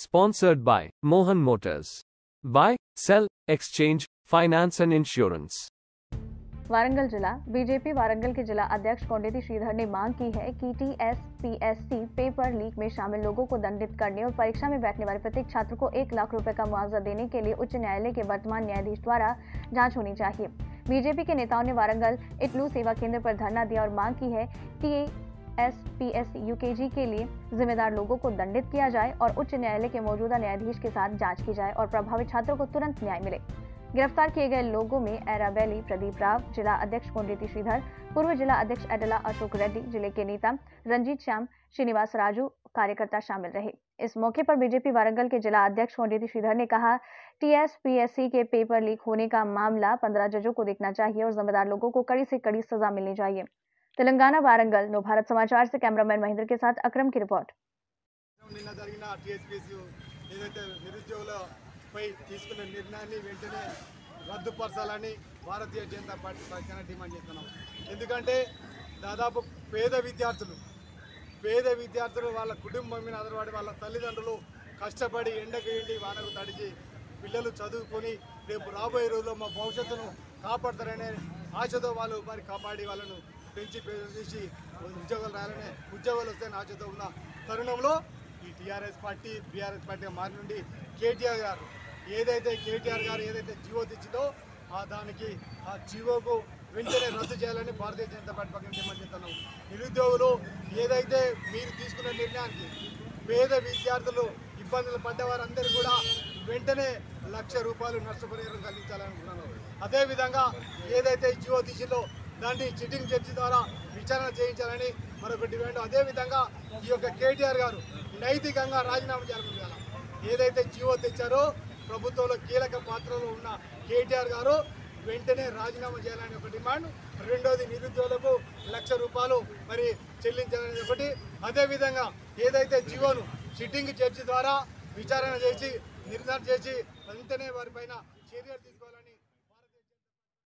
Sponsored by Mohan Motors. Buy, sell, exchange, finance and insurance. Warangal जिला BJP Warangal के जिला अध्यक्ष कोंडेती श्रीधर ने मांग की है कि टीएसपीएससी पेपर लीक में शामिल लोगों को दंडित करने और परीक्षा में बैठने वाले प्रत्येक छात्र को एक लाख रुपए का मुआवजा देने के लिए उच्च न्यायालय के वर्तमान न्यायाधीश द्वारा जाँच होनी चाहिए बीजेपी के नेताओं ने वारंगल इटलू सेवा केंद्र पर धरना दिया और मांग की है कि एस पी एस यूकेजी के लिए जिम्मेदार लोगों को दंडित किया जाए और उच्च न्यायालय के मौजूदा न्यायाधीश के साथ जाँच की जाए और प्रभावित छात्रों को तुरंत न्याय मिले। गिरफ़्तार किए गए लोगों में एराबेली प्रदीप राव, जिला अध्यक्ष कोंडेती श्रीधर, पूर्व जिला अध्यक्ष एडला अशोक रेड्डी, ज़िले के नेता रंजीत श्याम, श्रीनिवास राजू, कार्यकर्ता शामिल रहे। इस मौके पर बीजेपी वारंगल के जिला अध्यक्ष कोंडेती श्रीधर ने कहा टीएसपीएससी के पेपर लीक होने का मामला पंद्रह जजों को देखना चाहिए और जिम्मेदार लोगों को कड़ी से कड़ी सजा मिलनी चाहिए। तेलंगाना वारंगल नो भारत समाचार से कैमरामैन महेंद्र के साथ अक्रम की रिपोर्ट నిన్న జరిగిన టీఎస్పీసీ ఏదైతే నిరుద్యోగులపై తీసుకున్న నిర్ణయాన్ని వెంటనే రద్దుపరచాలని భారతీయ జనతా పార్టీ పక్షాన డిమాండ్ చేస్తున్నాం ఎందుకంటే దాదాపు పేద విద్యార్థులు పేద విద్యార్థులు వాళ్ళ కుటుంబం మీద ఆధారపడి వాళ్ళ తల్లిదండ్రులు కష్టపడి ఎండకు ఎండి వానకు తడిచి పిల్లలు చదువుకొని రేపు రాబోయే రోజుల్లో మా భవిష్యత్తును కాపాడతారనే ఆశతో వాళ్ళు మరి కాపాడి వాళ్ళను పెంచి పెంచి ఉద్యోగాలు రాయాలని ఉద్యోగాలు వస్తాయని ఆశతో ఉన్న తరుణంలో ఈ టీఆర్ఎస్ పార్టీ బీఆర్ఎస్ పార్టీగా మారి నుండి కేటీఆర్ గారు ఏదైతే కేటీఆర్ గారు ఏదైతే జీవో తెచ్చిందో ఆ దానికి ఆ జీవోకు వెంటనే రద్దు చేయాలని భారతీయ జనతా పార్టీ పక్కన డిమాండ్ చేస్తున్నాం. నిరుద్యోగులు ఏదైతే మీరు తీసుకున్న నిర్ణయానికి పేద విద్యార్థులు ఇబ్బందులు పడ్డవారందరూ కూడా వెంటనే లక్ష రూపాయలు నష్టపరిహారం కలిగించాలనుకున్నాను అదేవిధంగా ఏదైతే జియో తీసిందో దాన్ని చిట్టింగ్ జడ్జి ద్వారా విచారణ చేయించాలని మరొక డిమాండ్ అదేవిధంగా ఈ యొక్క కేటీఆర్ గారు నైతికంగా రాజీనామా చేయాలనుకుంటున్నారు. ఏదైతే జీవో తెచ్చారో ప్రభుత్వంలో కీలక పాత్రలో ఉన్న కేటీఆర్ గారు వెంటనే రాజీనామా చేయాలని ఒక డిమాండ్. రెండోది నిరుద్యోగులకు లక్ష రూపాయలు మరి చెల్లించాలని ఒకటి. అదేవిధంగా ఏదైతే జీవోను సిట్టింగ్ జడ్జి ద్వారా విచారణ చేసి నిర్ధారణ చేసి వెంటనే వారిపైన చర్యలు తీసుకోవాలని